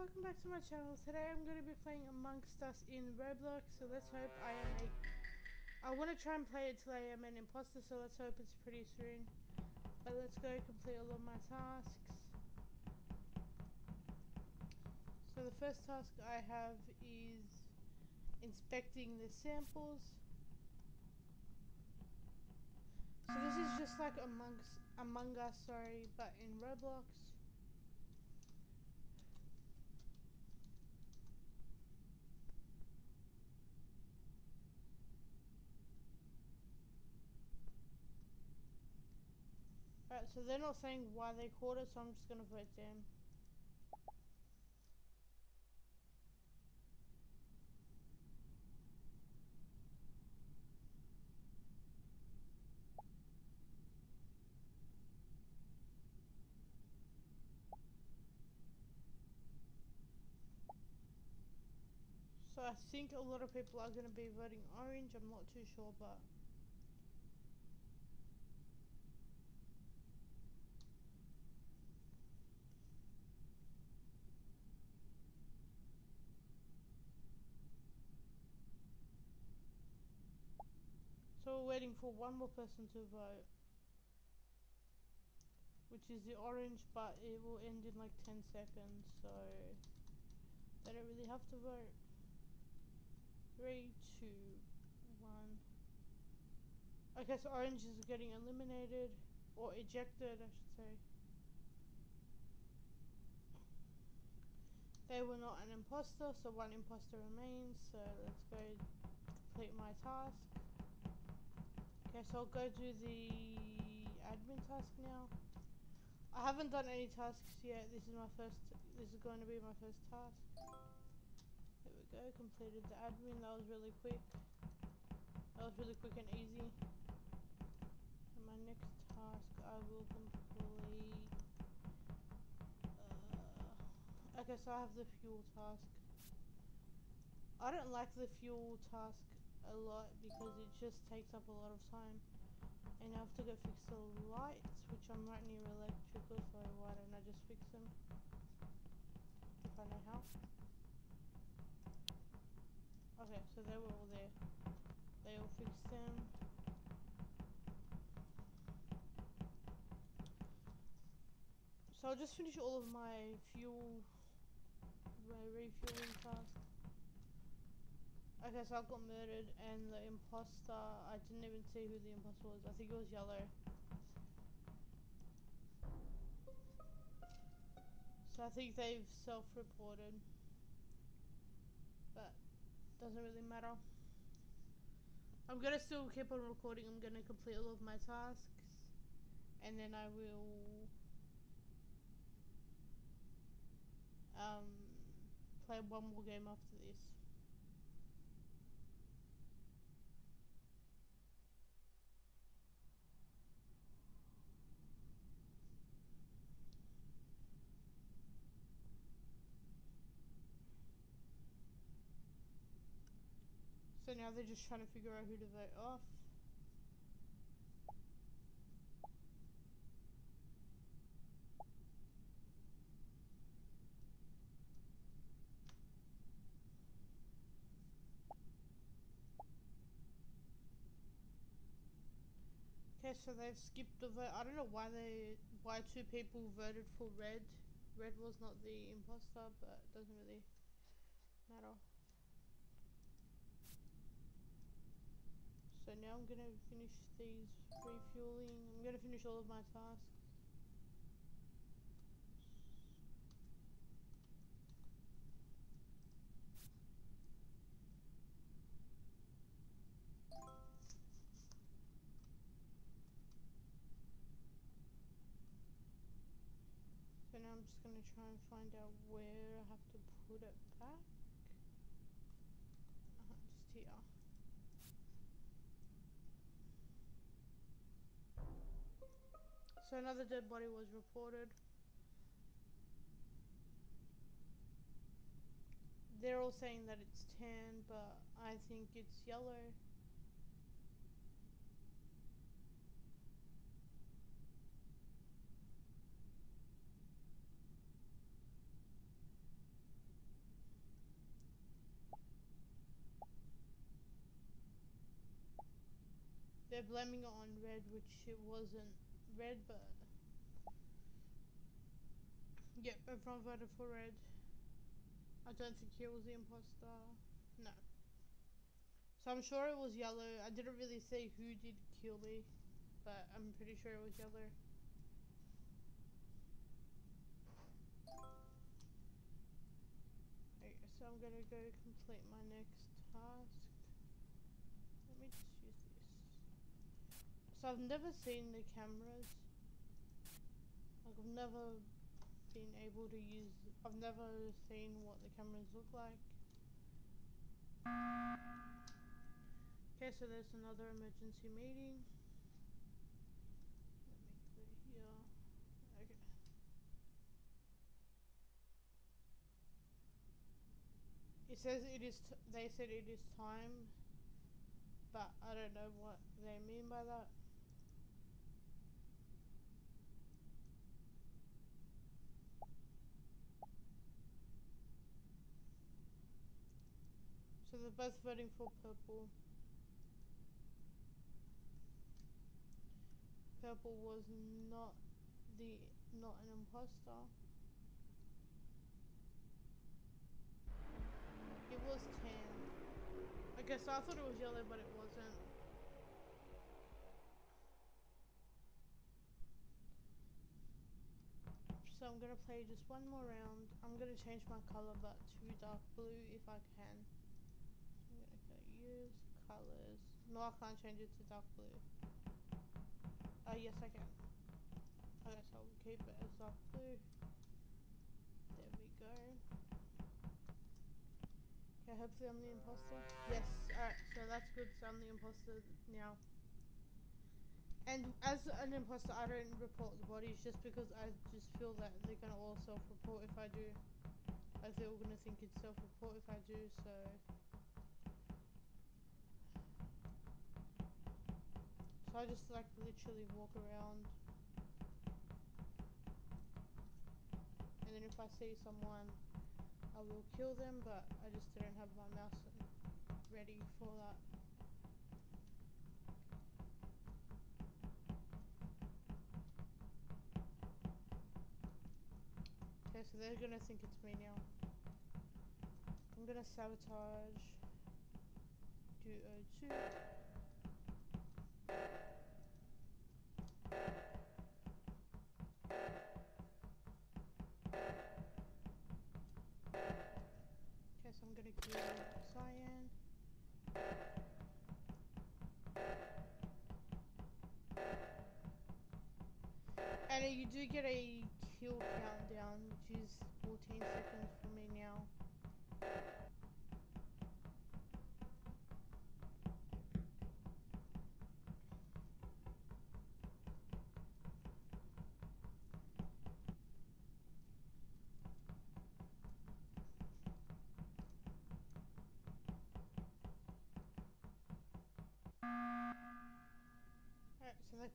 welcome back to my channel. Today I'm going to be playing Amongst Us in Roblox, so let's hope I am a... I want to try and play it till I am an imposter, so let's hope it's pretty soon. But let's go complete all of my tasks. So the first task I have is inspecting the samples. So this is just like Amongst Among Us, sorry, but in Roblox. So they're not saying why they caught it, so I'm just gonna vote them. So I think a lot of people are going to be voting orange. I'm not too sure, but waiting for one more person to vote. Which is the orange, but it will end in like 10 seconds, so they don't really have to vote. Three, two, one. Okay, so orange is getting eliminated, or ejected, I should say. They were not an imposter, so one imposter remains, so let's go complete my task. Okay, so I'll go do the admin task now. I haven't done any tasks yet. This is my first, this is going to be my first task. There we go, completed the admin. That was really quick. That was really quick and easy. And my next task I will complete. Uh, okay, so I have the fuel task. I don't like the fuel task a lot because it just takes up a lot of time. And I have to go fix the lights, which I'm right near electrical, so why don't I just fix them? If I know how. Okay, so they were all there. They all fixed them. So I'll just finish all of my fuel, my refueling tasks. Okay, so I got murdered, and the imposter, I didn't even see who the imposter was. I think it was yellow. So I think they've self-reported. But, doesn't really matter. I'm gonna still keep on recording. I'm gonna complete all of my tasks. And then I will... Um, play one more game after this. So now they're just trying to figure out who to vote off. Okay, so they've skipped the vote. I don't know why they, why two people voted for red. Red was not the imposter, but it doesn't really matter. So now I'm gonna finish these refueling. I'm gonna finish all of my tasks. So now I'm just gonna try and find out where I have to put it back. Uh just here. So another dead body was reported. They're all saying that it's tan, but I think it's yellow. They're blaming it on red, which it wasn't red, bird. yep, everyone voted for red. I don't think he was the imposter. No. So I'm sure it was yellow. I didn't really say who did kill me, but I'm pretty sure it was yellow. Okay, so I'm gonna go complete my next task. Let me just use this. So I've never seen the cameras. Like I've never been able to use, I've never seen what the cameras look like. Okay, so there's another emergency meeting. Let me go here. Okay. It says it is, they said it is time, but I don't know what they mean by that. So they're both voting for purple. Purple was not the not an imposter. It was tan. I guess I thought it was yellow, but it wasn't. So I'm gonna play just one more round. I'm gonna change my color, but to dark blue if I can. So I'm gonna go use colors. No, I can't change it to dark blue. Uh, yes I can. Okay, so I'll keep it as dark blue. There we go. Okay, hopefully I'm the imposter. Yes, alright, so that's good, so I'm the imposter now. And as an imposter, I don't report the bodies just because I just feel that they're gonna all self-report if I do. As they're all gonna think it's self-report if I do, so... So I just like literally walk around. And then if I see someone, I will kill them, but I just didn't have my mouse ready for that. Okay, so they're gonna think it's me now. I'm gonna sabotage duo 2. Okay, so I'm gonna kill Cyan. And you do get a kill countdown, which is 14 seconds for me now.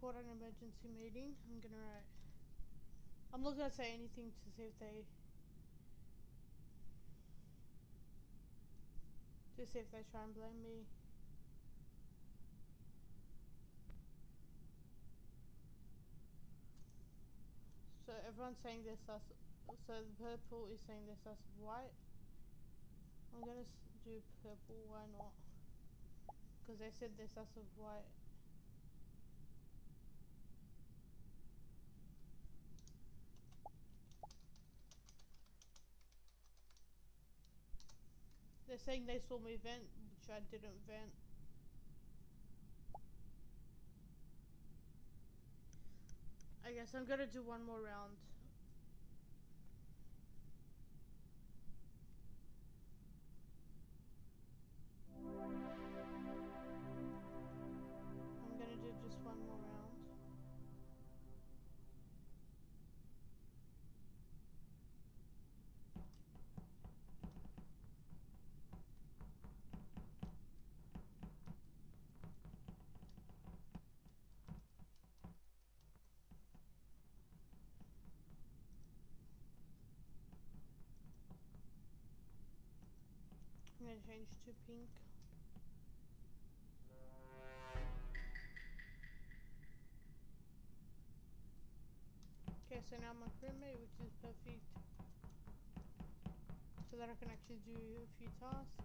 Called an emergency meeting. I'm gonna write. I'm not gonna say anything to see if they. To see if they try and blame me. So everyone's saying they're. So the purple is saying sus of white. I'm gonna do purple. Why not? Because they said they're sus of white. They're saying they saw me vent, which I didn't vent. I guess I'm gonna do one more round. can change to pink. Okay, so now I'm crewmate, which is perfect. So that I can actually do a few tasks.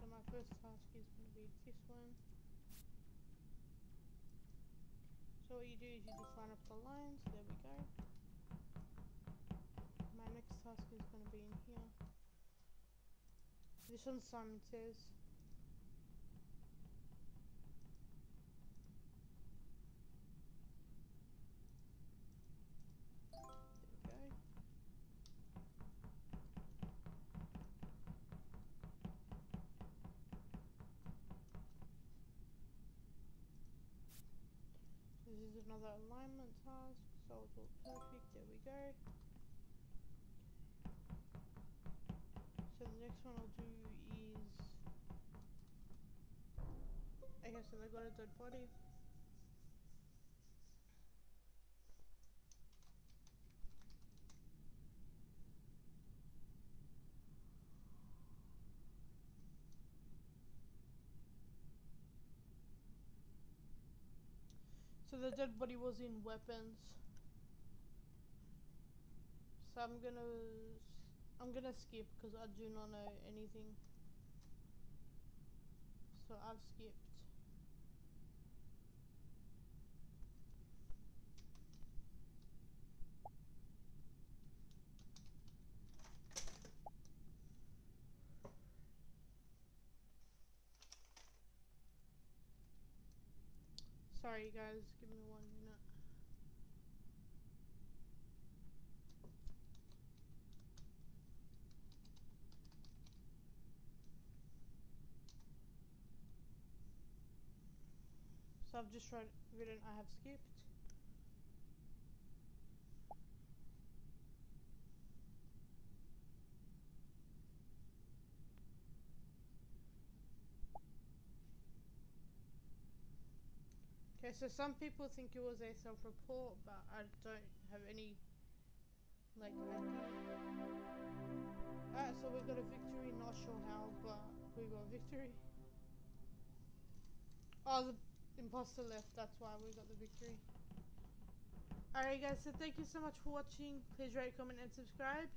So my first task is going to be this one. So what you do is you just line up the lines, there we go. Task is going to be in here. This one Simon says. This is another alignment task, so it's all perfect, there we go. Next one I'll do is... Okay, so they got a dead body. So the dead body was in weapons. So I'm gonna I'm gonna skip because I do not know anything. So I've skipped. Sorry guys, give me one minute. So I've just written I have skipped. Okay, so some people think it was a self-report, but I don't have any, like. Alright, so we got a victory, not sure how, but we got a victory. Oh, the imposter left, that's why we got the victory. Alright guys, so thank you so much for watching. Please rate, comment, and subscribe.